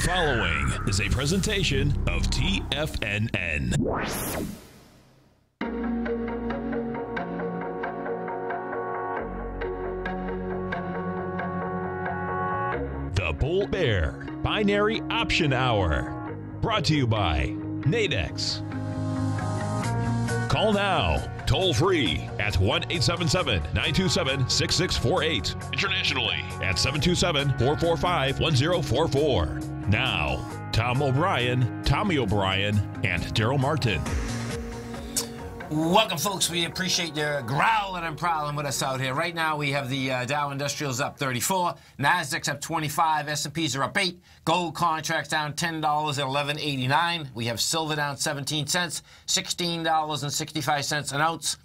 following is a presentation of TFNN. The Bull Bear Binary Option Hour. Brought to you by Nadex. Call now, toll free at 1 877 927 6648. Internationally at 727 445 1044. Now, Tom O'Brien, Tommy O'Brien, and Darrell Martin. Welcome, folks. We appreciate your growling and prowling with us out here. Right now, we have the uh, Dow Industrials up 34, Nasdaq's up 25, S&Ps are up 8, gold contracts down $10 at 11.89. We have silver down 17 cents, $16.65 an ounce.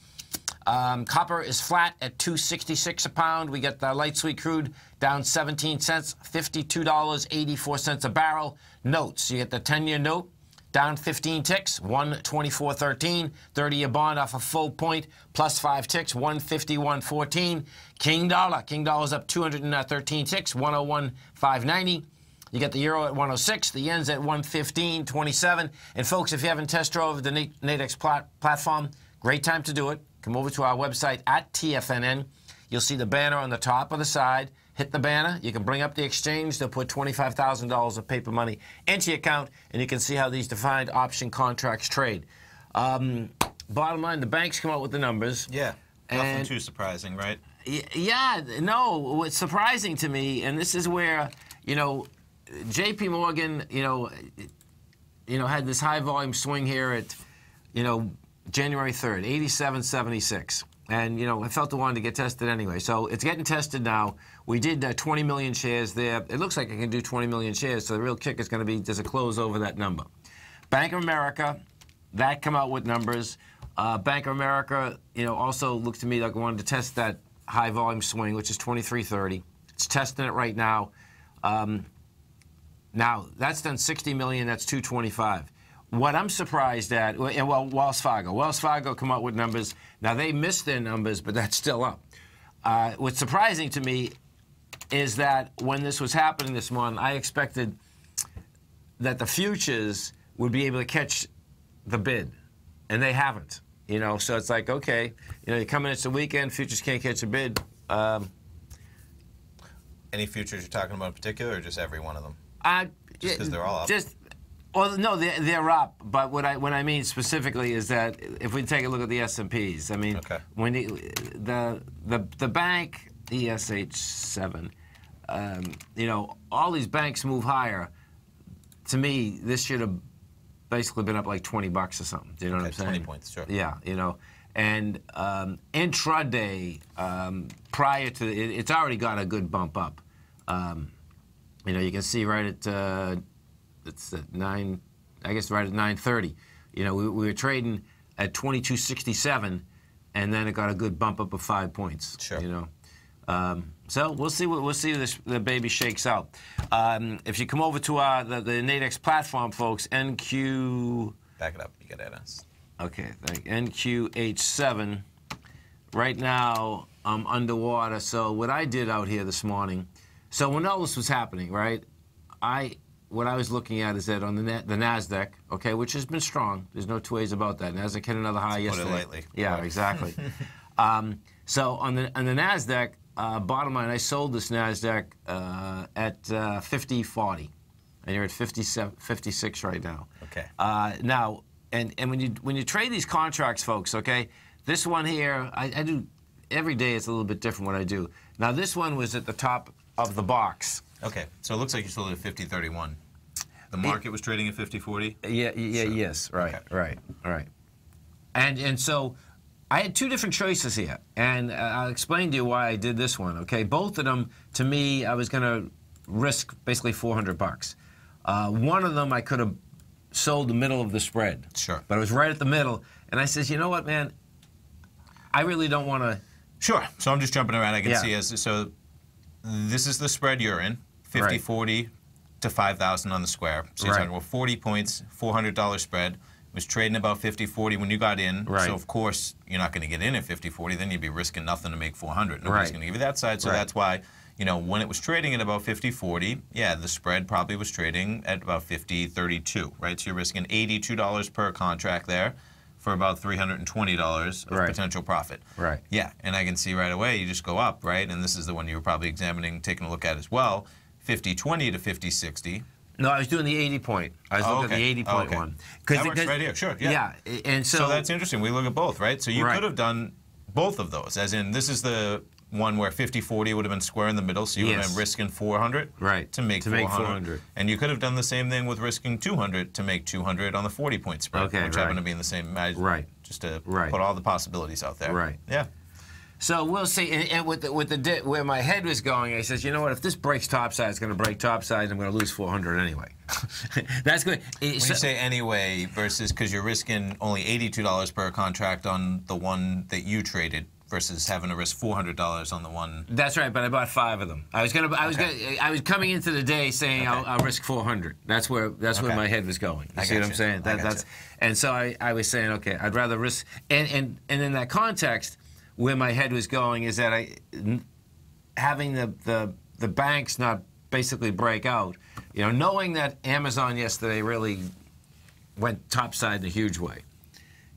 Um, copper is flat at 266 a pound. We get the light sweet crude down 17 cents, $52.84 a barrel. Notes, you get the 10-year note down 15 ticks, 124.13. 30-year bond off a full point, plus five ticks, 151.14. King dollar, King dollar's up 213 uh, ticks, 101.590. You get the euro at 106, the yen's at 115.27. And folks, if you haven't test drove the Nadex plat platform, great time to do it. Come over to our website at TFNN. You'll see the banner on the top of the side hit the banner. You can bring up the exchange. They'll put $25,000 of paper money into your account, and you can see how these defined option contracts trade. Um, bottom line, the banks come out with the numbers. Yeah, nothing too surprising, right? Yeah, no. What's surprising to me, and this is where, you know, J.P. Morgan, you know, you know, had this high volume swing here at, you know, January 3rd, 87.76. And, you know, I felt the one to get tested anyway. So it's getting tested now. We did uh, 20 million shares there. It looks like I can do 20 million shares, so the real kick is going to be does it close over that number? Bank of America, that come out with numbers. Uh, Bank of America, you know, also looked to me like wanted to test that high volume swing, which is 2330. It's testing it right now. Um, now that's done 60 million. That's 225. What I'm surprised at, and well, Wells Fargo. Wells Fargo come out with numbers. Now they missed their numbers, but that's still up. Uh, what's surprising to me is that when this was happening this morning, I expected that the futures would be able to catch the bid, and they haven't. You know, so it's like, okay, you know, you come in, it's a weekend, futures can't catch a bid. Um, Any futures you're talking about in particular, or just every one of them? I, just because they're all up. Just, well, no, they're, they're up. But what I what I mean specifically is that if we take a look at the S and P's, I mean, okay. when the, the the the bank ESH seven, um, you know, all these banks move higher. To me, this should have basically been up like 20 bucks or something. Do you know okay, what I'm saying? 20 points, sure. Yeah, you know. And um, intraday, um, prior to it, it's already got a good bump up. Um, you know, you can see right at uh, it's at nine, I guess right at 9:30. You know, we, we were trading at 22.67, and then it got a good bump up of five points. Sure. You know. Um, so we'll see what we'll see this the baby shakes out. Um, if you come over to our the, the Nadex platform, folks, NQ. Back it up. You got us. Okay, thank NQH7. Right now, I'm underwater. So what I did out here this morning. So when all this was happening, right? I what I was looking at is that on the the Nasdaq, okay, which has been strong. There's no two ways about that. Nasdaq hit another high Let's yesterday. Put it lightly. Yeah, Right. exactly. um, so on the on the Nasdaq, uh, bottom line, I sold this Nasdaq uh, at uh, 50.40, and you're at 57, 56 right now. Okay. Uh, now, and and when you when you trade these contracts, folks, okay, this one here, I, I do every day. It's a little bit different what I do. Now, this one was at the top of the box. Okay. So it looks like you sold it at 50.31. The market was trading at 50.40. Yeah, yeah, Sure. yes, right, Okay. right, right. And and so I had two different choices here, and uh, I'll explain to you why I did this one. Okay, both of them to me, I was going to risk basically 400 bucks. Uh, one of them I could have sold the middle of the spread. Sure. But it was right at the middle, and I says, you know what, man, I really don't want to. Sure. So I'm just jumping around. I can Yeah. see as so. This is the spread you're in. 50, Right. 40 to 5,000 on the square. So you're Right. talking well 40 points, $400 spread. Was trading about 50, 40 when you got in. Right. So of course you're not going to get in at 50, 40. Then you'd be risking nothing to make 400. Nobody's Right. going to give you that side. So Right. that's why you know, when it was trading at about 50 40, yeah, the spread probably was trading at about 50 32, right? So you're risking $82 per contract there for about $320 of Right. potential profit. Right. Yeah, and I can see right away you just go up, right? And this is the one you were probably examining, taking a look at as well 50 20 to 50 60. No, I was doing the 80 point. I was Oh, looking at the okay. 80 Oh, point okay. one. That works right here, sure, yeah. and so, So, that's interesting. We look at both, right? So you Right. could have done both of those, as in this is the one where 50 40 would have been square in the middle, so you would have been risking 400 Right, to make to make 400. 400. And you could have done the same thing with risking 200 to make 200 on the 40 point spread, Okay, which right. happened to be in the same. I- Right. Just to Right. put all the possibilities out there. Right. Yeah. So we'll see. And, and with the, with the di- where my head was going, I says, you know what? If this breaks topside, it's going to break topside. I'm going to lose 400 anyway. That's good. When you say anyway versus because you're risking only $82 per contract on the one that you traded versus having to risk $400 on the one. That's right, but I bought five of them. I was gonna. I was Okay. gonna. I was coming into the day saying I'll, I'll risk 400. That's where. That's where my head was going. You I see what got I'm saying? That, that's. you. And so I, I was saying, okay, I'd rather risk. And and and in that context, where my head was going is that I, n- having the the the banks not basically break out. You know, knowing that Amazon yesterday really went topside in a huge way.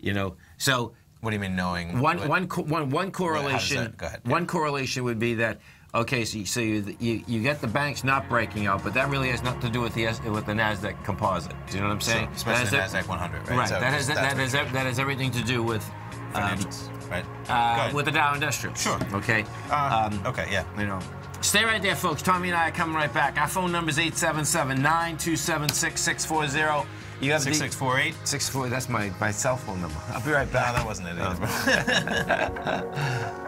You know, so What do you mean knowing? one, what- one, one, one correlation. that-. One correlation would be that okay, so you, so you, you you get the banks not breaking out, but that really has nothing to do with the with the Nasdaq Composite. Do you know what I'm saying? especially That the Nasdaq 100, right? Right. So that has that, that's has that has everything to do with um, right? Uh, with the Dow Industrial. Sure. Okay. Uh, um, okay, yeah. you know. Stay right there, folks. Tommy and I are coming right back. Our phone number is 877-927-6640. You have the 6648? 64. That's my, my cell phone number. I'll be right No, back. that wasn't it either.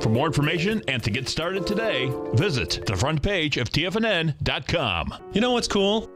For more information and to get started today, visit the front page of TFNN.com. You know what's cool?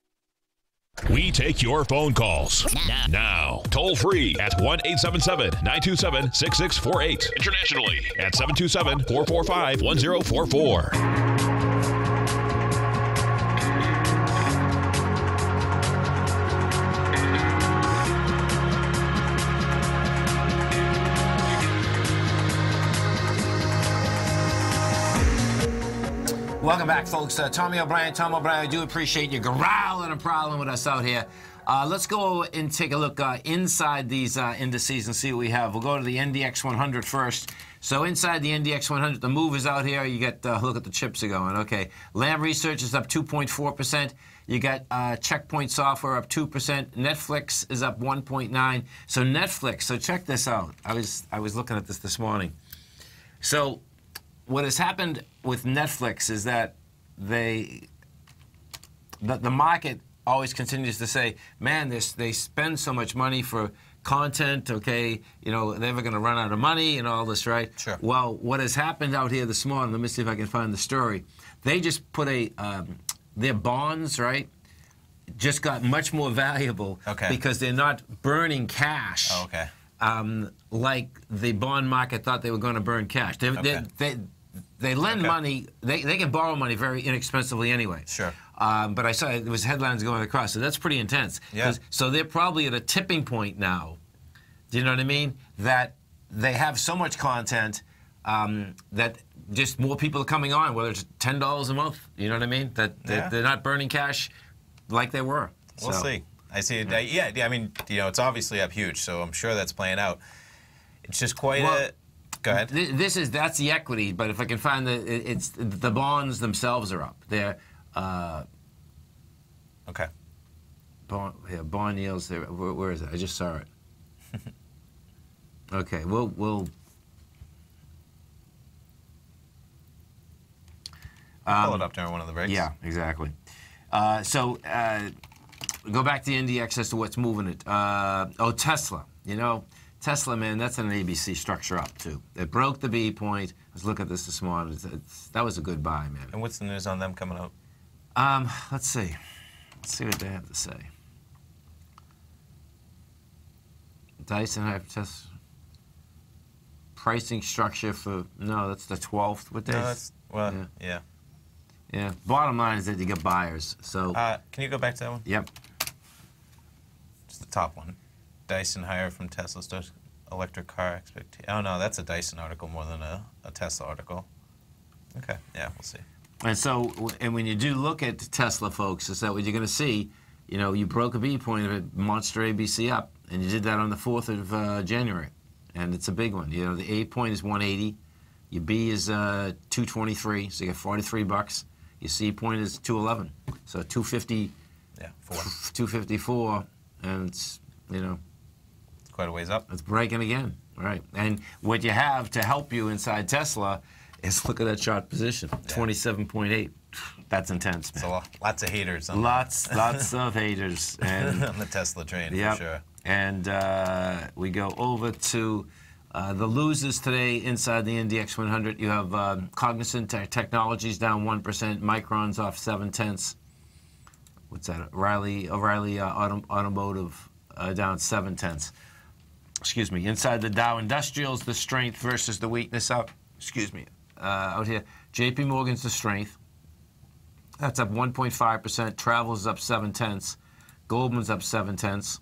We take your phone calls now. Toll free at 1 877 927 6648. Internationally at 727 445 1044. Welcome back, folks. Uh, Tommy O'Brien, Tom O'Brien, I do appreciate you growling a problem with us out here. Uh, let's go and take a look uh, inside these uh, indices and see what we have. We'll go to the NDX 100 first. So inside the NDX 100, the move is out here. You get uh, look at the chips are going. Okay, Lam Research is up 2.4 percent. You got uh, Checkpoint Software up two percent. Netflix is up 1.9. So Netflix. So check this out. I was I was looking at this this morning. So what has happened with Netflix is that they the, the market always continues to say, man, this, they spend so much money for content, okay, you know, they're never going to run out of money and all this, right? Sure. Well, what has happened out here this morning, let me see if I can find the story. They just put a, um, their bonds, right, just got much more valuable Okay. because they're not burning cash Oh, okay. um, like the bond market thought they were going to burn cash. They, Okay. they, they, they lend Okay. money, they, they can borrow money very inexpensively anyway. Sure. Um, but I saw it was headlines going across, so that's pretty intense. Yeah. So they're probably at a tipping point now. Do you know what I mean? That they have so much content um, that just more people are coming on, whether it's ten dollars a month. You know what I mean? That they're, Yeah. they're not burning cash like they were. We'll So- see. I see. it. I- Yeah, yeah, I mean, you know, it's obviously up huge, so I'm sure that's playing out. It's just quite Well, a. Go ahead. Th- This is that's the equity, but if I can find the it's the bonds themselves are up. They're uh, Okay. bond, yeah, bond yields. There, where, where is it? I just saw it. okay, we'll we'll. Pull it up during one of the breaks. Um, Yeah, exactly. Uh, so uh, go back to the NDX as to what's moving it. Uh, oh, Tesla. You know, Tesla, man, that's an ABC structure up too. It broke the B point. Let's look at this this morning. It's, it's, that was a good buy, man. And what's the news on them coming out? Um, let's see. Let's see what they have to say. Dyson have test pricing structure for no, that's the twelfth. What day? No, that's well, Yeah. yeah. yeah. Bottom line is that you get buyers. So Uh, can you go back to that one? yep. Just the top one. Dyson hire from Tesla starts electric car expectation. Oh no, that's a Dyson article more than a, a Tesla article. Okay, yeah, we'll see. And so, and when you do look at Tesla, folks, is that what you're going to see? You know, you broke a B point of it, monster ABC up, and you did that on the 4th of uh, January, and it's a big one. You know, the A point is 180, your B is uh, 223, so you get 43 bucks. Your C point is 211, so 250, Yeah, four. 254, and it's you know quite a ways up. it's breaking again, right? And what you have to help you inside Tesla is look at that chart position, 27.8. That's intense, man. So lots of haters on, Lots, lots of haters, and on the Tesla train yeah, for sure. and uh, we go over to uh, the losers today inside the NDX 100. You have um, Cognizant Te- Technologies down one percent, Micron's off seven tenths. What's that? O'Reilly, O'Reilly uh, Autom- Automotive uh, down seven tenths. Excuse me. Inside the Dow Industrials, the strength versus the weakness out. Excuse me. Uh, out here, J.P. Morgan's the strength. That's up 1.5%. Travel's up 7 tenths. Goldman's up 7 tenths.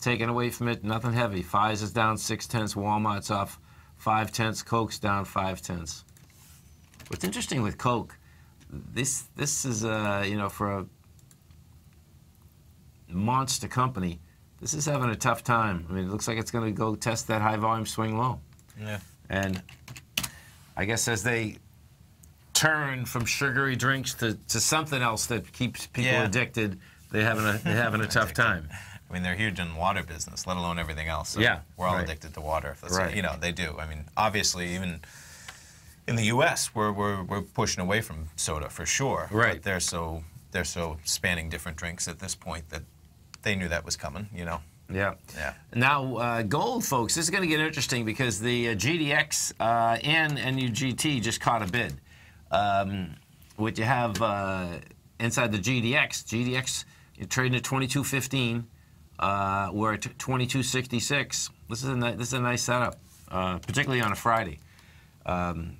Taken away from it, nothing heavy. Pfizer's down 6 tenths. Walmart's off 5 tenths. Coke's down 5 tenths. What's interesting with Coke, this this is, uh, you know, for a monster company, this is having a tough time. I mean, it looks like it's going to go test that high volume swing low. Yeah. And I guess as they turn from sugary drinks to, to something else that keeps people Yeah. addicted, they're having a they're having a tough time. I mean, they're huge in the water business, let alone everything else. So Yeah, we're all right. addicted to water. If that's Right. You know, they do. I mean, obviously, even in the U.S., we're, we're, we're pushing away from soda for sure. Right. But they're so they're so spanning different drinks at this point that they knew that was coming. You know. Yeah. Yeah. Now, uh, gold, folks, this is going to get interesting because the uh, GDX uh, and NUGT just caught a bid. Um, what you have uh, inside the GDX, GDX You're trading at 22.15. Uh, we're at 22.66. This is a this is a nice setup, uh, particularly on a Friday. Um,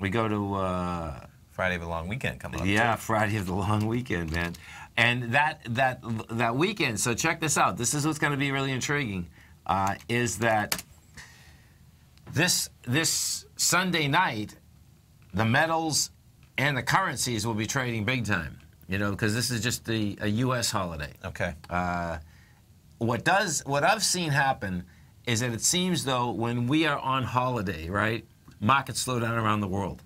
we go to uh, Friday of the long weekend coming up. yeah, too. Friday of the long weekend, man. And that that that weekend. So check this out. This is what's going to be really intriguing. Uh, is that this this Sunday night, the metals and the currencies will be trading big time. You know, because this is just the, a U.S. holiday. Okay. Uh, what does what I've seen happen is that it seems though when we are on holiday, right, markets slow down around the world.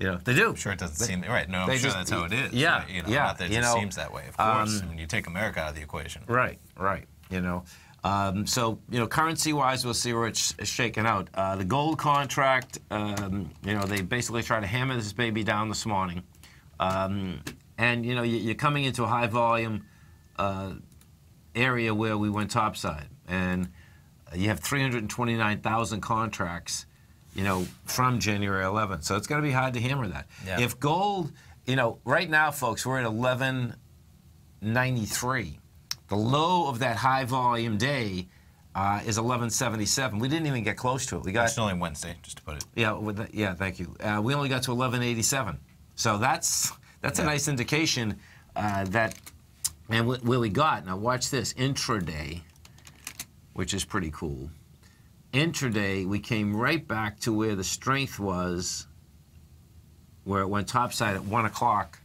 You know, they do. I'm sure it doesn't seem right. No, I'm sure just- that's how it is. yeah, right? You know, yeah, Not that it you just know, seems that way. Of course. um, when you take America out of the equation. Right, right. You know, um, so you know, currency-wise, we'll see where it's shaken out. Uh, the gold contract, um, you know, they basically try to hammer this baby down this morning, um, and you know, you, you're coming into a high-volume uh, area where we went topside, and you have 329,000 contracts, you know, from January 11th. So it's going to be hard to hammer that. Yeah. If gold, you know, right now, folks, we're at 1193. The low of that high volume day uh, is 1177. We didn't even get close to it. We got It's only Wednesday, just to put it. yeah, with the, yeah, thank you. Uh, we only got to 1187. So that's that's a nice indication uh, that, and wh- where we got. Now watch this intraday, which is pretty cool. Intraday, we came right back to where the strength was, where it went topside at one o'clock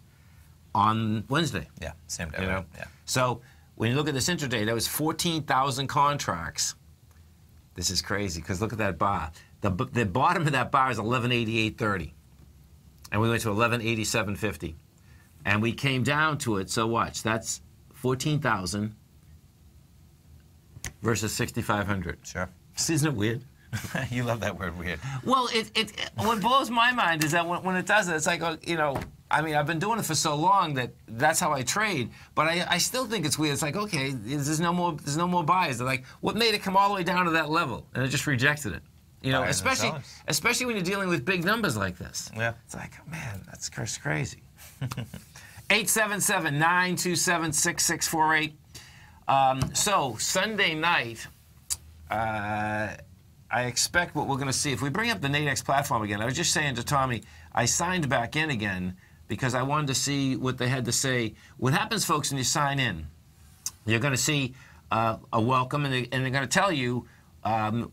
on Wednesday. Yeah, same day. You know? Yeah. So when you look at this intraday, that was 14,000 contracts. This is crazy because look at that bar. The, the bottom of that bar is 1188.30. And we went to 1187.50. And we came down to it. So watch. That's 14,000 versus 6,500. Sure. Isn't it weird? you love that word weird. Well, it, it, what blows my mind is that when, when it does it, it's like, uh, you know, I mean, I've been doing it for so long that that's how I trade, but I, I still think it's weird. It's like, okay, there's no more, there's no more buys. They're like, what made it come all the way down to that level? And it just rejected it. You know, Buyers especially, especially when you're dealing with big numbers like this. Yeah. It's like, man, that's cr- crazy. 877 927 6648. Um, So, Sunday night, uh, I expect what we're going to see. If we bring up the Nadex platform again, I was just saying to Tommy, I signed back in again because I wanted to see what they had to say. What happens, folks, when you sign in? You're going to see uh, a welcome, and, they, and they're going to tell you um,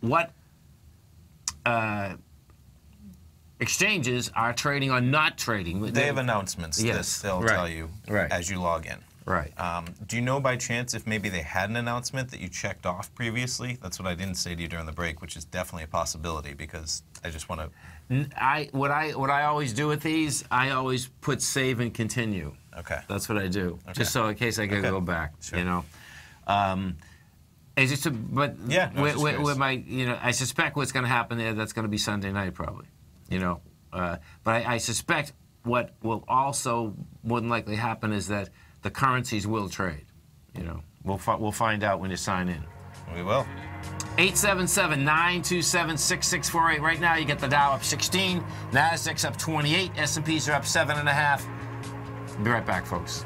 what uh, exchanges are trading or not trading. They have announcements Yes, that they'll right, tell you right. as you log in. Right. Um, do you know by chance if maybe they had an announcement that you checked off previously? That's what I didn't say to you during the break, which is definitely a possibility because I just want to. I what I what I always do with these, I always put save and continue. Okay. That's what I do, Okay. just so in case I gotta Okay. go back. Sure. You know, um, it's just a, but Yeah, no, with, with, with my you know, I suspect what's gonna happen there. That's gonna be Sunday night probably. You know, uh, but I, I suspect what will also more than likely happen is that the currencies will trade. You know, we'll fi- we'll find out when you sign in. We will. 877-927-6648. Right now, you get the Dow up 16, Nasdaq's up 28, S&Ps are up seven and a half. Be right back, folks.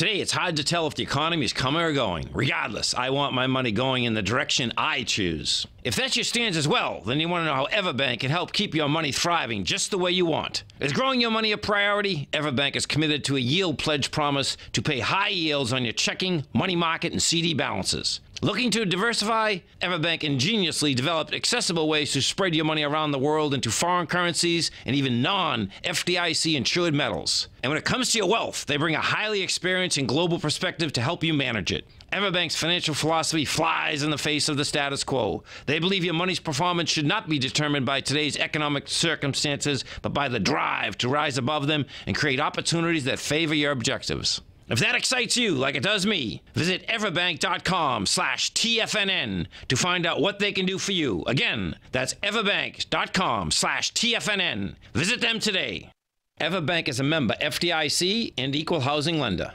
Today, it's hard to tell if the economy is coming or going. Regardless, I want my money going in the direction I choose. If that's your stance as well, then you want to know how Everbank can help keep your money thriving just the way you want. Is growing your money a priority? Everbank is committed to a yield pledge promise to pay high yields on your checking, money market, and CD balances. Looking to diversify? Everbank ingeniously developed accessible ways to spread your money around the world into foreign currencies and even non FDIC insured metals. And when it comes to your wealth, they bring a highly experienced and global perspective to help you manage it. Everbank's financial philosophy flies in the face of the status quo. They believe your money's performance should not be determined by today's economic circumstances, but by the drive to rise above them and create opportunities that favor your objectives. If that excites you like it does me, visit everbank.com slash TFNN to find out what they can do for you. Again, that's everbank.com slash TFNN. Visit them today. Everbank is a member FDIC and equal housing lender.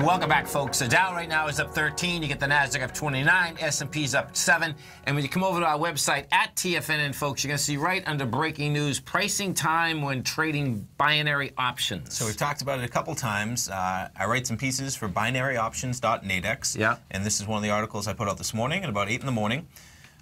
Welcome back, folks. The Dow right now is up 13. You get the Nasdaq up 29. S&P's up 7. And when you come over to our website at TFNN, folks, you're going to see right under breaking news, pricing time when trading binary options. So we've talked about it a couple times. Uh, I write some pieces for binaryoptions.nadex. Yeah. And this is one of the articles I put out this morning at about 8 in the morning.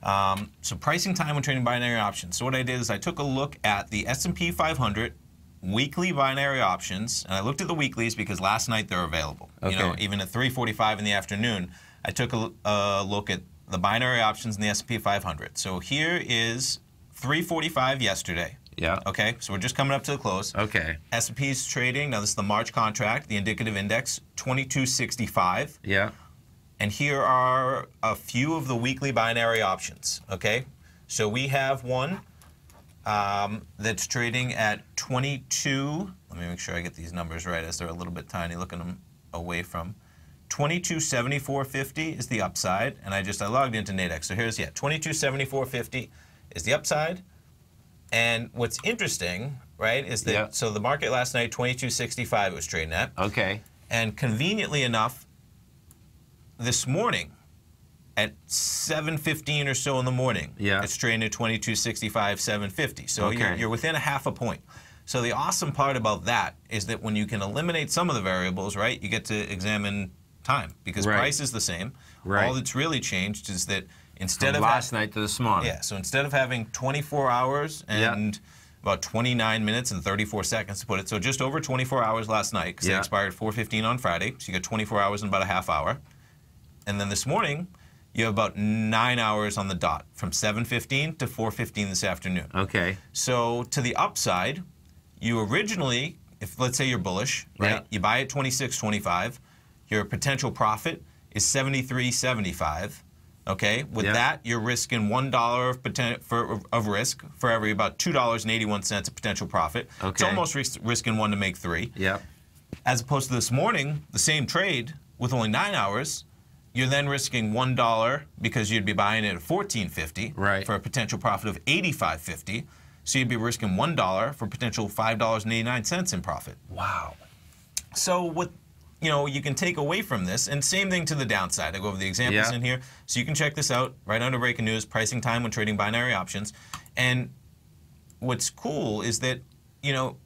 Um, so pricing time when trading binary options. So what I did is I took a look at the S&P 500 weekly binary options, and I looked at the weeklies because last night they're available. You know, Okay. even at 3:45 in the afternoon, I took a, a look at the binary options in the S&P 500. So here is 3:45 yesterday. Yeah. Okay, so we're just coming up to the close. Okay. S&P's trading. Now this is the March contract, the indicative index 2265. Yeah. And here are a few of the weekly binary options. Okay, so we have one um, that's trading at 22. Let me make sure I get these numbers right, as they're a little bit tiny. Looking them away from 2274.50 is the upside, and I just I logged into Nadex. So here's yeah, 2274.50 is the upside. And what's interesting, right, is that Yeah. so the market last night 2265 it was trading at. Okay. And conveniently enough, this morning at 7:15 or so in the morning, Yeah. it's trading at 22.65, 750. So you're, you're within a half a point. So the awesome part about that is that when you can eliminate some of the variables, right, you get to examine time because Right. price is the same. Right. All that's really changed is that instead From of last night to this morning. yeah, so instead of having 24 hours and about 29 minutes and 34 seconds to put it, so just over 24 hours last night because Yeah. they expired 4:15 on Friday, so you got 24 hours and about a half hour, and then this morning you have about nine hours on the dot from 7:15 to 4:15 this afternoon. Okay. So to the upside, you originally, if let's say you're bullish, right? Yeah. You buy at 26.25, your potential profit is 73.75. Okay, with Yeah. that you're risking one dollar of poten- for of risk for every about two dollars and eighty one cents of potential profit. Okay, It's almost ris- risking one to make three. Yep. As opposed to this morning, the same trade with only nine hours, you're then risking one dollar because you'd be buying it at fourteen fifty Right. for a potential profit of eighty five fifty. So you'd be risking one dollar for potential five dollars and eighty nine cents in profit. Wow. So what you know you can take away from this, and same thing to the downside. I go over the examples Yeah. in here, so you can check this out right under breaking news, pricing time when trading binary options, and what's cool is that you know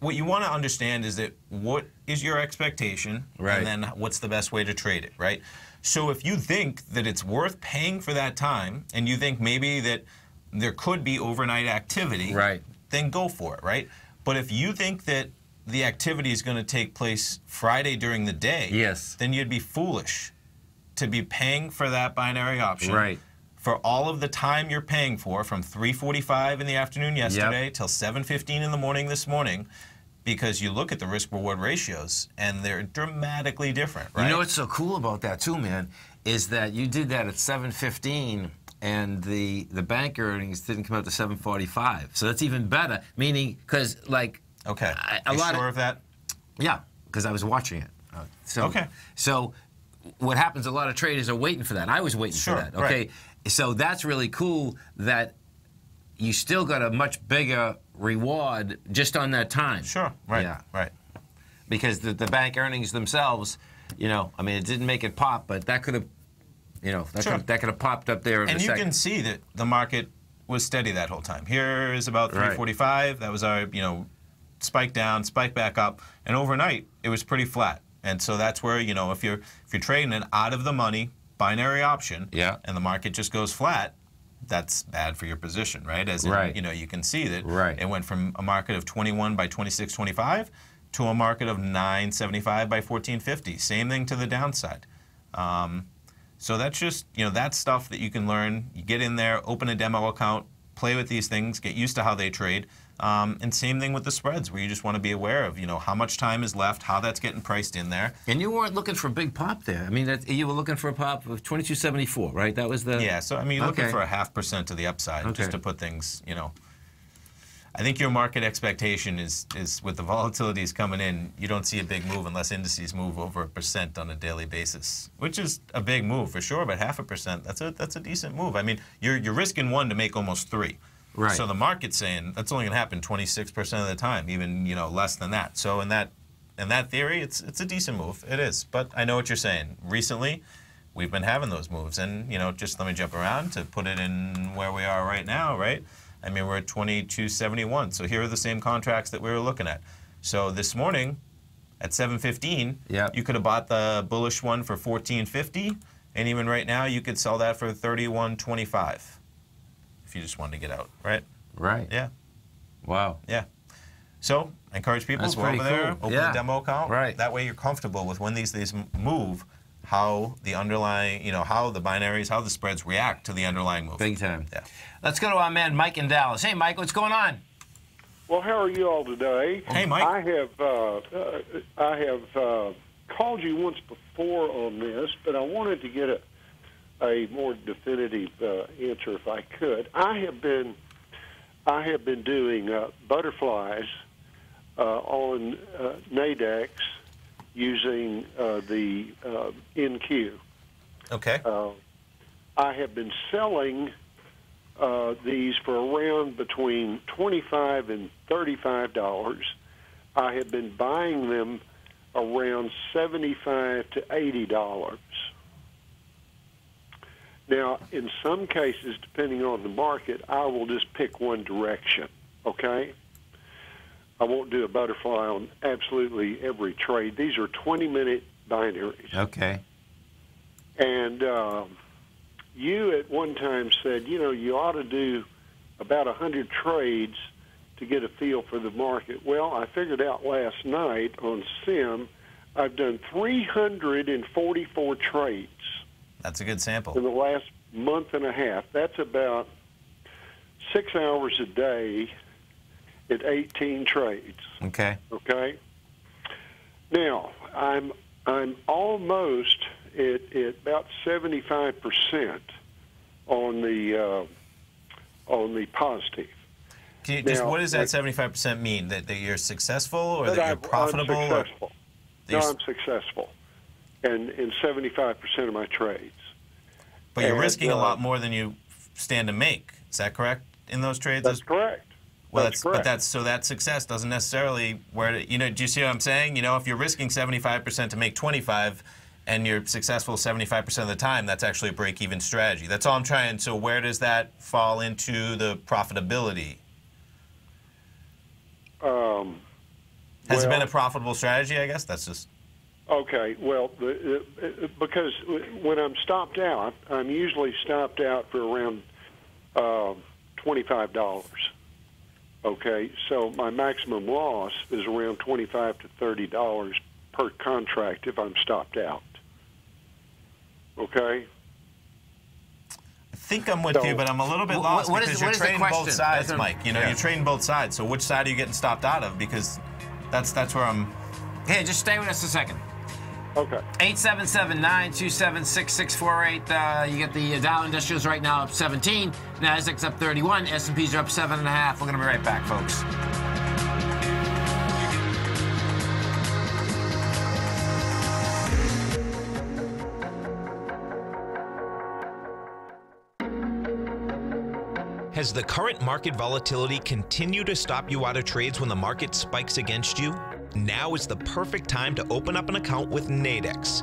what you want to understand is that what is your expectation Right. and then what's the best way to trade it right so if you think that it's worth paying for that time and you think maybe that there could be overnight activity Right. then go for it right but if you think that the activity is going to take place friday during the day Yes. then you'd be foolish to be paying for that binary option Right. for all of the time you're paying for from 3:45 in the afternoon yesterday till 7:15 in the morning this morning because you look at the risk reward ratios and they're dramatically different, right? You know what's so cool about that too, man, is that you did that at 7:15, and the the bank earnings didn't come out to 7:45. So that's even better. Meaning, because like, okay. I- a you lot of- sure of that? yeah, because I was watching it. Uh, so, Okay. So what happens? A lot of traders are waiting for that. I was waiting Sure, for that. Okay. right. So that's really cool that you still got a much bigger reward just on that time. Sure. Right. Yeah. Right. because the, the bank earnings themselves, you know, I mean, it didn't make it pop, but that could have, you know, that Sure. could that could have popped up there. In And you second. can see that the market was steady that whole time. Here is about Right. 345. That was our, you know, spike down, spike back up, and overnight it was pretty flat. And so that's where, you know, if you're if you're trading an out of the money binary option Yeah. and the market just goes flat, that's bad for your position, right? As in, Right. you know, you can see that Right. it went from a market of 21 by 26.25 to a market of 975 by 1450. Same thing to the downside. Um, so that's just, you know, that's stuff that you can learn. You get in there, open a demo account, play with these things, get used to how they trade. Um, and same thing with the spreads, where you just want to be aware of, you know, how much time is left, how that's getting priced in there. and you weren't looking for a big pop there. I mean, that, you were looking for a pop of 2274, right? That was the Yeah, so I mean, you're looking Okay. for a half percent to the upside, Okay. just to put things, you know. I think your market expectation is is with the volatilities coming in, you don't see a big move unless indices move over a percent on a daily basis, which is a big move for sure. But half a percent, that's a that's a decent move. I mean, you're you're risking one to make almost three. Right. So the market's saying that's only going to happen 26% of the time, even you know less than that. So in that in that theory, it's it's a decent move. It is. But I know what you're saying. Recently, we've been having those moves, and you know, just let me jump around to put it in where we are right now, right? I mean, we're at 2271. So here are the same contracts that we were looking at. So this morning, at 715, Yep. you could have bought the bullish one for 1450, and even right now, you could sell that for 3125 if you just wanted to get out, right? right. Yeah, Wow. yeah. So I encourage people That's to go over pretty there, open Yeah. the demo account. Right. That way you're comfortable with when these these move, how the underlying, you know, how the binaries, how the spreads react to the underlying move. Big time. Yeah. Let's go to our man Mike in Dallas. Hey, Mike, what's going on? Well, how are you all today? Hey, Mike. I have uh, uh, I have uh, called you once before on this, but I wanted to get a a more definitive uh, answer if I could. I have been I have been doing uh, butterflies uh, on uh, Nadex using uh, the uh, NQ. Okay. Uh, I have been selling uh, these for around between twenty-five and thirty-five dollars. I have been buying them around seventy-five to eighty dollars. Now, in some cases, depending on the market, I will just pick one direction. Okay. I won't do a butterfly on absolutely every trade. These are 20 minute binaries. Okay. And um, you at one time said, you know, you ought to do about a 100 trades to get a feel for the market. Well, I figured out last night on Sim, I've done 344 trades That's a good sample. in the last month and a half. That's about six hours a day at 18 trades. Okay. Okay. Now I'm I'm almost at, at about seventy five percent on the uh, on the positive. Can you, just, what does that 75% mean? That, that you're successful or But that you're I'm- profitable? I'm or successful. that No, you're- I'm successful, and in seventy five percent of my trades. but you're and, risking a uh, lot more than you stand to make. Is that correct in those trades? That's correct. Well, That's that's, but correct. that's so that success doesn't necessarily where you know. Do you see what I'm saying? You know, if you're risking 75% to make 25, and you're successful 75% of the time, that's actually a break-even strategy. That's all I'm trying. So where does that fall into the profitability? Um, Has it been a profitable strategy? I guess that's just. Okay, well, the, uh, because when I'm stopped out, I'm usually stopped out for around uh, twenty-five dollars. Okay, so my maximum loss is around twenty-five to thirty dollars per contract if I'm stopped out. Okay. I think I'm with So- you, but I'm a little bit Wh- lost what is- because what you're is the trading both sides, That's Mike. You know, yeah. you're trading both sides. So which side are you getting stopped out of? Because that's that's where I'm. Hey, just stay with us a second. Okay. 877-927-6648. Uh, you get the Dow Industrials right now up 17. Nasdaq's up 31. S&Ps are up seven and a half. We're going to be right back, folks. Has the current market volatility continued to stop you out of trades when the market spikes against you? Now is the perfect time to open up an account with Nadex.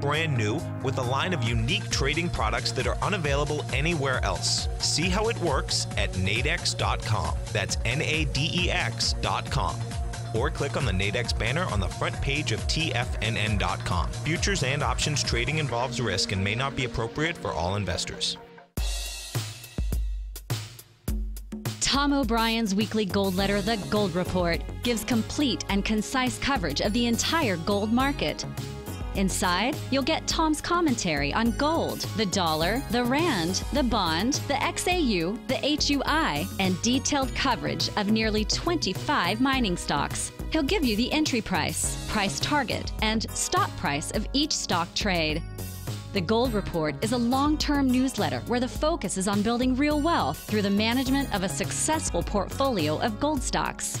brand new with a line of unique trading products that are unavailable anywhere else. See how it works at nadex.com. That's N A D E X.com. Or click on the Nadex banner on the front page of TFNN.com. Futures and options trading involves risk and may not be appropriate for all investors. Tom O'Brien's weekly gold letter, The Gold Report, gives complete and concise coverage of the entire gold market. Inside, you'll get Tom's commentary on gold, the dollar, the rand, the bond, the XAU, the HUI, and detailed coverage of nearly 25 mining stocks. He'll give you the entry price, price target, and stop price of each stock trade. The Gold Report is a long term newsletter where the focus is on building real wealth through the management of a successful portfolio of gold stocks.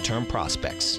term prospects.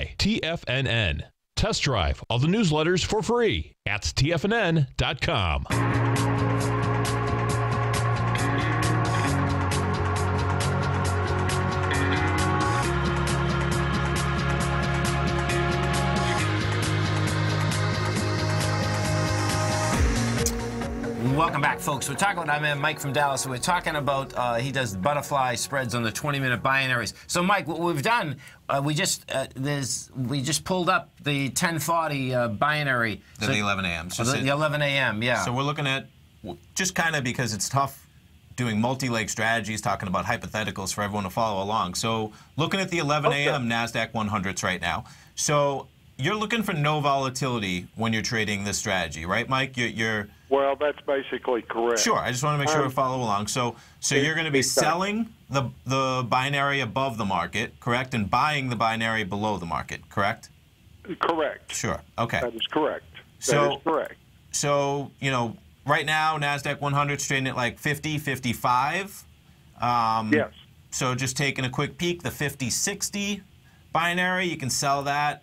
TFNN. Test drive all the newsletters for free at TFNN.com. Welcome back, folks. We're talking with our man Mike from Dallas. We're talking about uh, he does butterfly spreads on the 20-minute binaries. So, Mike, what we've done, uh, we just uh, there's we just pulled up the 1040 uh, binary. The, So- 11 a.m. So, the, the 11 a.m. Yeah. so we're looking at just kind of because it's tough doing multi-leg strategies, talking about hypotheticals for everyone to follow along. So looking at the 11 Okay. a.m. Nasdaq 100s right now. So you're looking for no volatility when you're trading this strategy, right, Mike? You're, you're Well, that's basically correct. sure. I just want to make sure we Um, follow along. So, so you're going to be selling the the binary above the market, correct, and buying the binary below the market, correct? Correct. Sure. Okay. That is correct. So- that is correct. So, you know, right now Nasdaq 100 is trading at like 50, 55. Um, Yes. So just taking a quick peek, the 50-60 binary, you can sell that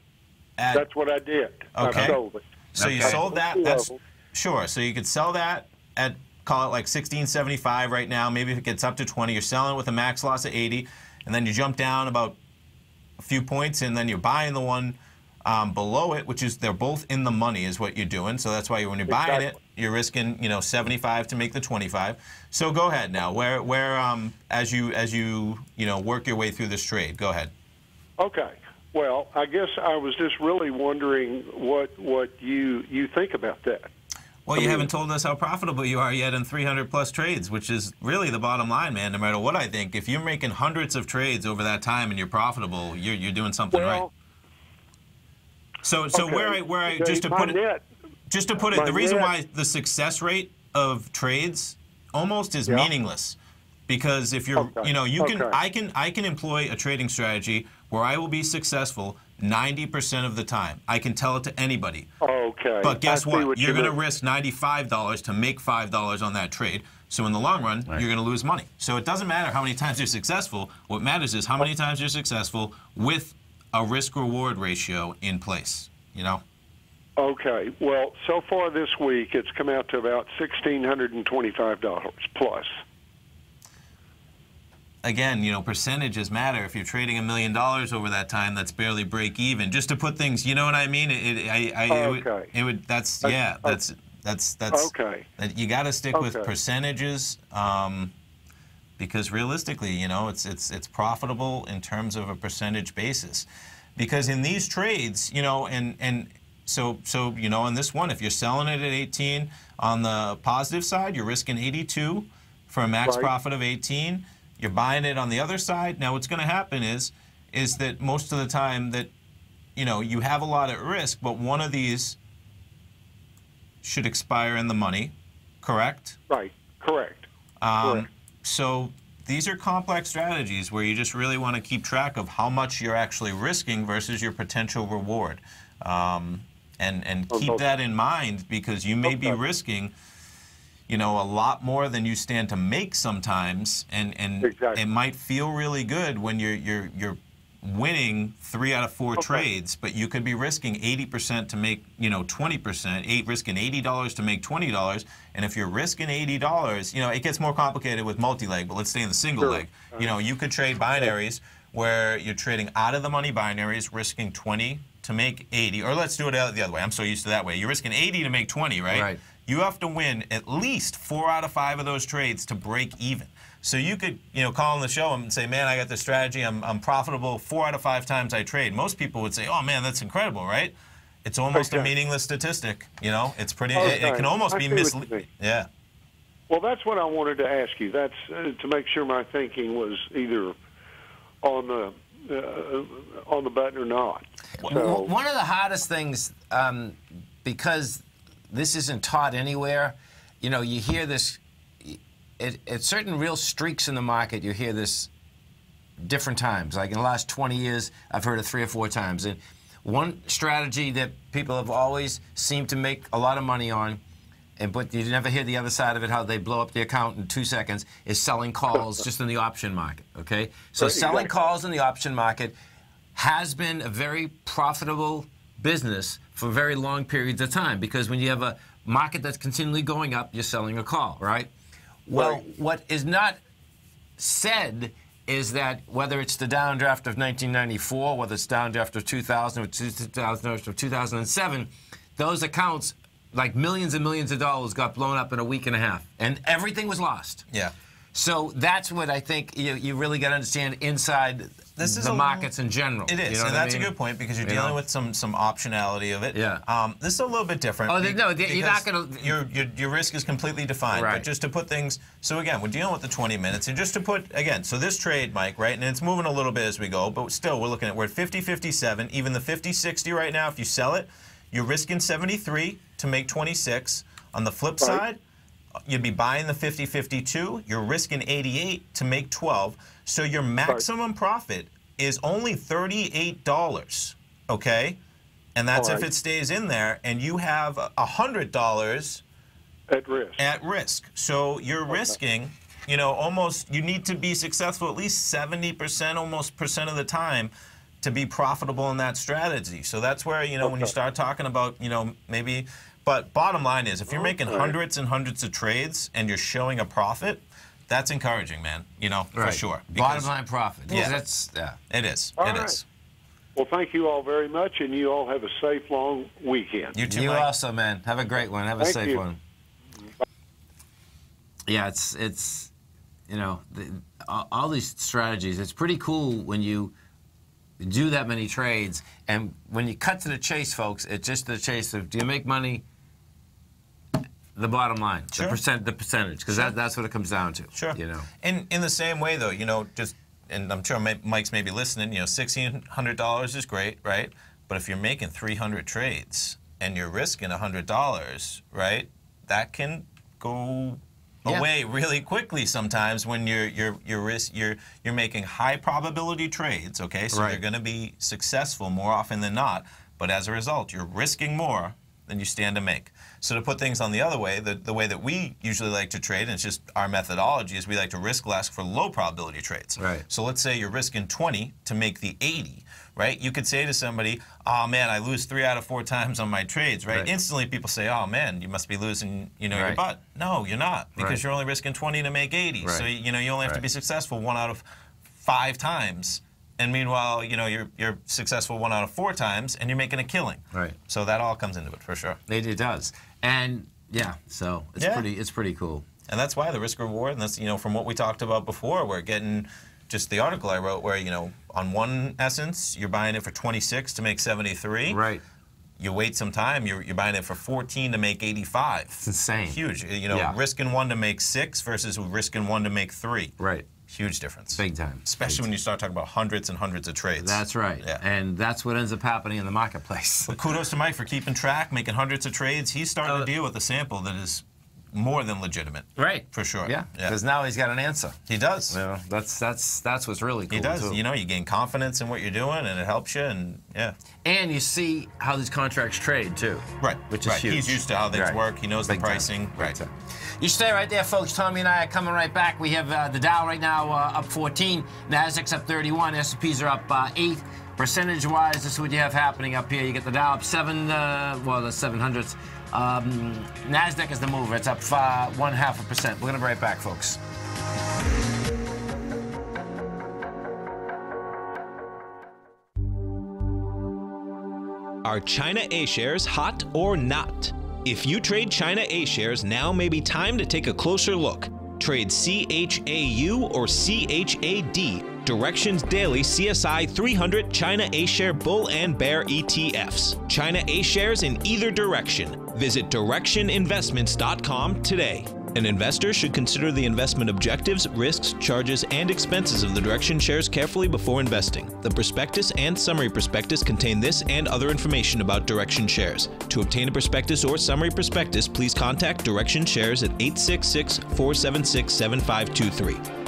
at That's what I did. Okay. I sold it. So you Okay. sold that. That's sure. So you could sell that at call it like 1675 right now. Maybe if it gets up to 20, you're selling it with a max loss of 80, and then you jump down about a few points, and then you're buying the one um, below it, which is they're both in the money, is what you're doing. So that's why when you're buying it, you're risking you know 75 to make the 25. So go ahead now. Where where um as you as you you know work your way through this trade, go ahead. Okay. Well, I guess I was just really wondering what what you you think about that. Well, you haven't told us how profitable you are yet in 300 plus trades, which is really the bottom line, man. No matter what I think, if you're making hundreds of trades over that time and you're profitable, you're, you're doing something right. Well, So, so okay. where I where I Okay, just to my put it net- just to put it, my the reason net- why the success rate of trades almost is Yeah. meaningless, because if you're Okay, you know you can. I can I can employ a trading strategy where I will be successful 90% of the time. I can tell it to anybody. Okay. But guess I see what? you You're going to risk $95 to make $5 on that trade. So in the long run, you're going to lose money. So it doesn't matter how many times you're successful. What matters is how many times you're successful with a risk reward ratio in place, you know? Okay. Well, so far this week, it's come out to about sixteen hundred and twenty-five dollars plus. Again, you know, percentages matter. If you're trading a million dollars over that time, that's barely break even. Just to put things, you know what I mean? It, it, I, I, it, would, it would. That's yeah. That's that's that's. Okay. That you got to stick with percentages, um, because realistically, you know, it's it's it's profitable in terms of a percentage basis. Because in these trades, you know, and and so so you know, in this one, if you're selling it at 18, on the positive side, you're risking 82 for a max Right. profit of 18. You're buying it on the other side. Now, what's going to happen is is that most of the time that you know you have a lot at risk, but one of these should expire in the money, correct? Right. Correct. Um, Correct. so these are complex strategies where you just really want to keep track of how much you're actually risking versus your potential reward. Um, and and keep Okay. that in mind because you may be risking, you know, a lot more than you stand to make sometimes, and and Exactly. it might feel really good when you're you're you're winning three out of four Okay. trades, but you could be risking 80% to make, you know, 20%, eight, risking $80 to make $20. And if you're risking $80, you know, it gets more complicated with multi-leg, but let's stay in the single Sure. leg. You know, you could trade binaries where you're trading out of the money binaries, risking 20 to make 80. Or let's do it the other way. I'm so used to that way. You're risking 80 to make 20, right? Right. You have to win at least four out of five of those trades to break even. So you could, you know, call on the show and say, "Man, I got this strategy. I'm, I'm profitable four out of five times I trade." Most people would say, "Oh man, that's incredible, right?" It's almost a meaningless statistic. You know, it's pretty. It, it can almost I be see what you misleading. Yeah. Well, that's what I wanted to ask you. That's uh, to make sure my thinking was either on the uh, on the button or not. So, One of the hardest things, um, because this isn't taught anywhere, you know, you hear this, at, at certain real streaks in the market, you hear this different times. Like in the last 20 years, I've heard it three or four times. And one strategy that people have always seemed to make a lot of money on, and but you never hear the other side of it, how they blow up the account in two seconds, is selling calls just in the option market. Okay, so selling calls in the option market has been a very profitable business for very long periods of time because when you have a market that's continually going up, you're selling a call, right? Well, Right. what is not said is that whether it's the downdraft of 1994, whether it's downdraft of 2000 or 2000 or 2007, those accounts, like millions and millions of dollars, got blown up in a week and a half, and everything was lost. Yeah. So that's what I think you, you really got to understand inside this is the a- markets in general. It is, You know and what I that's mean? a good point because you're You dealing know? with some some optionality of it. Yeah. Um, this is a little bit different. Oh, no, you're not gonna- Your, your your risk is completely defined. Right. But just to put things, so again, we're dealing with the 20 minutes, and just to put again, so this trade, Mike, right, and it's moving a little bit as we go, but still, we're looking at we're at 50-57. Even the 50-60 right now, if you sell it, you're risking 73 to make 26. On the flip Right. side, you'd be buying the 50-52. You're risking 88 to make 12. So your maximum profit is only $38. Okay, and that's All if it stays in there, and you have a hundred dollars At risk. at risk. So you're risking, you know, almost. You need to be successful at least 70%, almost percent of the time. To be profitable in that strategy. So that's where, you know, when you start talking about, you know, maybe, but bottom line is if you're making Okay. hundreds and hundreds of trades and you're showing a profit, that's encouraging, man, you know, for Right. sure. Bottom Because line profit. Yeah. That's yeah. It is. All It right. is. Well, thank you all very much, and you all have a safe, long weekend. You too, You Mike. also, man. Have a great one. Have a Thank safe you. one. Yeah, it's it's you know the, all, all these strategies. It's pretty cool when you do that many trades, and when you cut to the chase, folks, it's just the chase of do you make money? The bottom line, Sure. the percent, the percentage, because that, that's what it comes down to. Sure. You know. In in the same way, though, you know, just and I'm sure Mike's maybe listening. You know, sixteen hundred dollars is great, right? But if you're making three hundred trades and you're risking hundred dollars, right? That can go Yeah. away really quickly sometimes when you're you're you're risk you're you're making high probability trades. Okay, so Right. you're going to be successful more often than not. But as a result, you're risking more than you stand to make. So to put things on the other way, the, the way that we usually like to trade, and it's just our methodology, is we like to risk less for low probability trades. Right. So let's say you're risking 20 to make the 80, right? You could say to somebody, oh man, I lose three out of four times on my trades, right? Right. Instantly people say, oh man, you must be losing, you know, your butt. No, you're not, because Right. you're only risking 20 to make 80. So, you know, you only have to be successful one out of five times. And meanwhile, you know, you're, you're successful one out of four times and you're making a killing. Right. So that all comes into it for sure. It, it does, and yeah, so it's Yeah. pretty, it's pretty cool. And that's why the risk reward, and that's, you know, from what we talked about before, we're getting just the article I wrote where, you know, on one essence, you're buying it for 26 to make 73. Right. You wait some time, you're, you're buying it for 14 to make 85. It's insane. Huge. You know, Yeah. risking one to make six versus risking one to make three. Right. Huge difference. Big time. Especially when you start talking about hundreds and hundreds of trades. That's right. Yeah. And that's what ends up happening in the marketplace. But kudos to Mike for keeping track, making hundreds of trades. He's starting Uh, to deal with a sample that is more than legitimate. right. For sure. Yeah. Yeah. Because now he's got an answer. He does. You know, that's that's that's what's really cool. He does. too. You know, you gain confidence in what you're doing, and it helps you. And yeah, And you see how these contracts trade too. right. Which is right. huge. He's used to how things Right. work. He knows Big the pricing. Big Right. time. You stay right there, folks. Tommy and I are coming right back. We have uh, the Dow right now uh, up 14, Nasdaq's up 31, S&Ps are up uh, eight. Percentage-wise, this is what you have happening up here. You get the Dow up seven, uh, well, the 700s. Um, Nasdaq is the mover. It's up uh, one half a percent. We're gonna be right back, folks. Are China A shares hot or not? If you trade China A shares, now may be time to take a closer look. Trade CHAU or CHAD, Directions Daily CSI 300 China A share bull and bear ETFs. China A shares in either direction. Visit direxioninvestments.com today. An investor should consider the investment objectives, risks, charges, and expenses of the Direxion shares carefully before investing. The prospectus and summary prospectus contain this and other information about Direxion shares. To obtain a prospectus or summary prospectus, please contact Direxion Shares at 866 476 7523.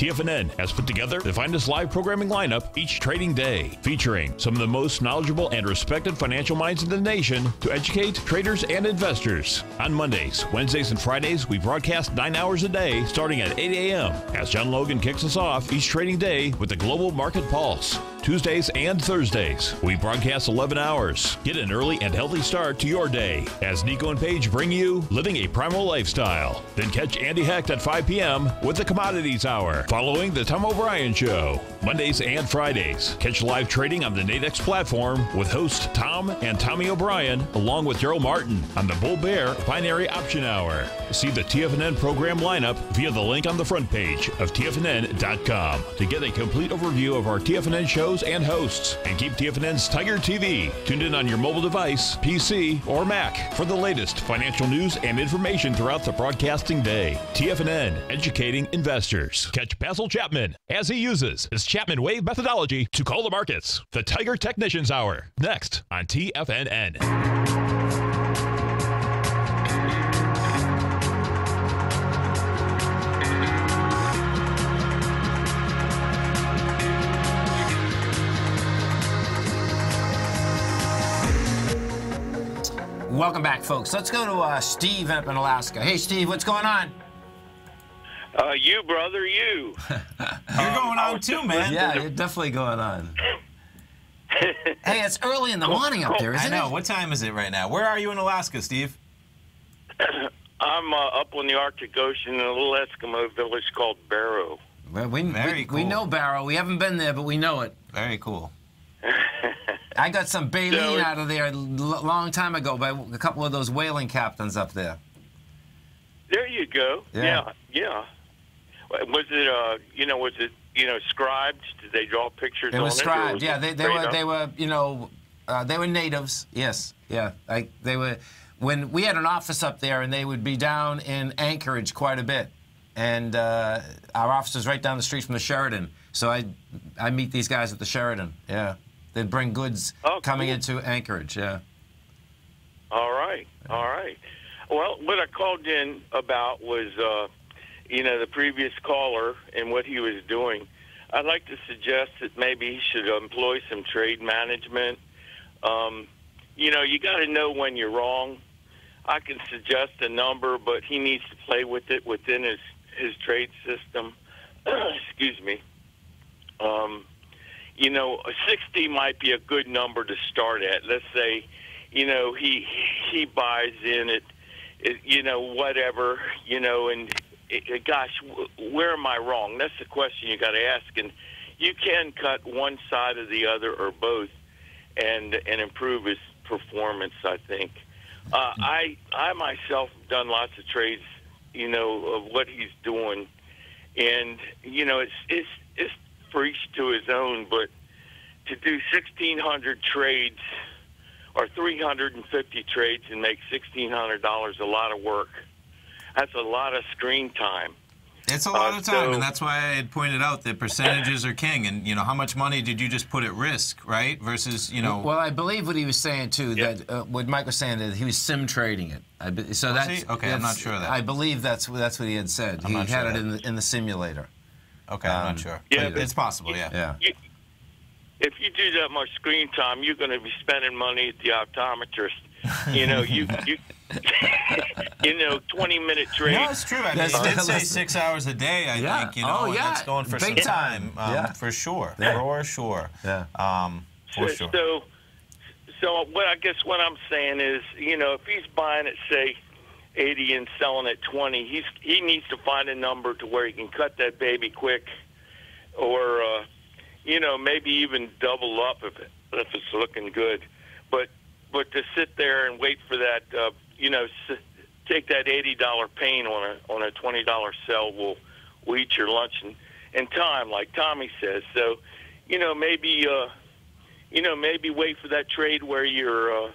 TFNN has put together the finest live programming lineup each trading day, featuring some of the most knowledgeable and respected financial minds in the nation to educate traders and investors. On Mondays, Wednesdays, and Fridays, we broadcast nine hours a day starting at 8 a.m. as John Logan kicks us off each trading day with the Global Market Pulse. Tuesdays and Thursdays, we broadcast 11 hours. Get an early and healthy start to your day as Nico and Paige bring you Living a Primal Lifestyle. Then catch Andy Hecht at 5 p.m. with the Commodities Hour, following the Tom O'Brien Show. Mondays and Fridays, catch live trading on the Nadex platform with host Tom and Tommy O'Brien, along with Darrell Martin on the Bull Bear Binary Option Hour. See the TFNN program lineup via the link on the front page of TFNN.com to get a complete overview of our TFNN shows and hosts. And keep TFNN's Tiger TV tuned in on your mobile device, PC, or Mac for the latest financial news and information throughout the broadcasting day. TFNN, educating investors. Catch Basil Chapman as he uses his Chapman Wave methodology to call the markets. The Tiger Technicians Hour, next on TFNN. Welcome back, folks. Let's go to uh, Steve up in Alaska. Hey, Steve, what's going on? Uh, you, brother, you. You're going on too, man. Yeah, you're definitely going on. hey, it's early in the morning up there, I isn't know. it? What time is it right now? Where are you in Alaska, Steve? I'm uh, up on the Arctic Ocean in a little Eskimo village called Barrow. Well, we, Very we, cool. we know Barrow. We haven't been there, but we know it. Very cool. I got some baleen So out of there a long time ago by a couple of those whaling captains up there. There you go. Yeah. yeah, yeah. Was it, uh, you know, was it, you know, scribed? Did they draw pictures It on was it? was Yeah, they, they were they were you know uh, they were natives. Yes, yeah. Like they were when we had an office up there, and they would be down in Anchorage quite a bit, and uh, our office is right down the street from the Sheraton. So I I meet these guys at the Sheraton. Yeah, they'd bring goods Oh, coming cool. into Anchorage. Yeah. All right, all right. Well, what I called in about was, uh, you know, the previous caller and what he was doing. I'd like to suggest that maybe he should employ some trade management. Um, you know, you got to know when you're wrong. I can suggest a number, but he needs to play with it within his his trade system. Excuse me. Um, you know, 60 might be a good number to start at. Let's say, you know, he he buys in at, at you know, whatever, you know, and it, gosh, wh- where am I wrong? That's the question you got to ask. And you can cut one side or the other or both, and and improve his performance. I think. Uh, I I myself have done lots of trades, you know, of what he's doing, and you know, it's it's it's for each to his own. But to do 1,600 trades or 350 trades and make $1,600 a lot of work. That's a lot of screen time. It's a lot Uh, of time, so- and that's why I had pointed out that percentages are king. And you know, how much money did you just put at risk, right? Versus, you know, Well, I believe what he was saying too. That uh, what Mike was saying that he was sim trading it. I, be- so Was that's he? Okay, I'm not sure of that. I believe that's that's what he had said. I'm he not had sure it of in the in the simulator. Okay, I'm um, not sure. Yeah, But but- it's possible. Yeah. Yeah. You, if you do that much screen time, you're going to be spending money at the optometrist. You know, you you you know, 20 minute trades. No, it's true. I mean, That's- he did say six hours a day. I Yeah. think you know, Oh, and yeah. that's going for Big some time. time, um, Yeah. for sure, Yeah. for sure, Yeah. um, for so, sure. So, so what I guess what I'm saying is, you know, if he's buying it, say 80 and selling at 20, he's he needs to find a number to where he can cut that baby quick, or uh, you know, maybe even double up if it, if it's looking good. But but to sit there and wait for that, uh, you know, s- take that eighty dollar pain on a on a twenty dollar sell. We'll we'll eat your lunch in, in time, like Tommy says. So, you know, maybe uh, you know, maybe wait for that trade where you're. Uh,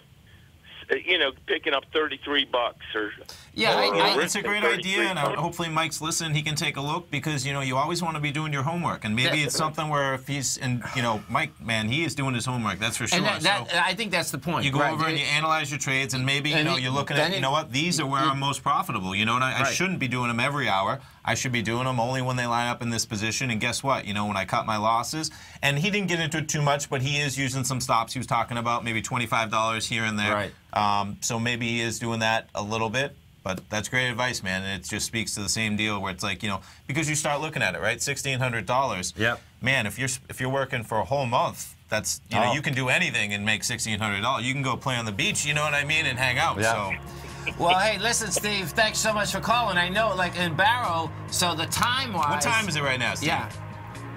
Uh, you know, picking up thirty-three bucks or Yeah, or I- I- It's a great 33 idea, and uh, I, hopefully Mike's listening. He can take a look because you know you always want to be doing your homework, and maybe it's something where if he's and you know Mike, man, he is doing his homework. That's for sure. And that, that, so I think that's the point. you go right? over and you analyze your trades, and maybe you And know he- you're looking at he- you know what these are where I'm most profitable. You know, and I, I shouldn't be doing them every hour. I should be doing them only when they line up in this position. And guess what? You know, when I cut my losses, and he didn't get into it too much, but he is using some stops. He was talking about maybe twenty-five dollars here and there. Right. Um, so maybe he is doing that a little bit. But that's great advice, man. And it just speaks to the same deal where it's like, you know, because you start looking at it, right? Sixteen hundred dollars. Yep. Man, if you're if you're working for a whole month, that's you know Oh. you can do anything and make sixteen hundred dollars. You can go play on the beach, you know what I mean, and hang out. Yeah. So Well, hey, listen, Steve. Thanks so much for calling. I know, like in Barrow, so the time wise. what time is it right now, Steve? Yeah.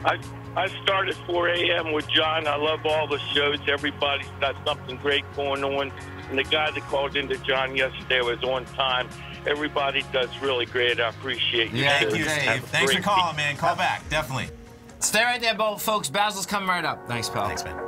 I I start at 4 a.m. with John. I love all the shows. Everybody's got something great going on. And the guy that called into John yesterday was on time. Everybody does really great. I appreciate you. Yeah, Thank you, Dave. Steve. Thanks for great calling, man. Call back, definitely. Stay right there, both folks. Basil's coming right up. Thanks, pal. Thanks, man.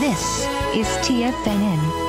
This is TFNN.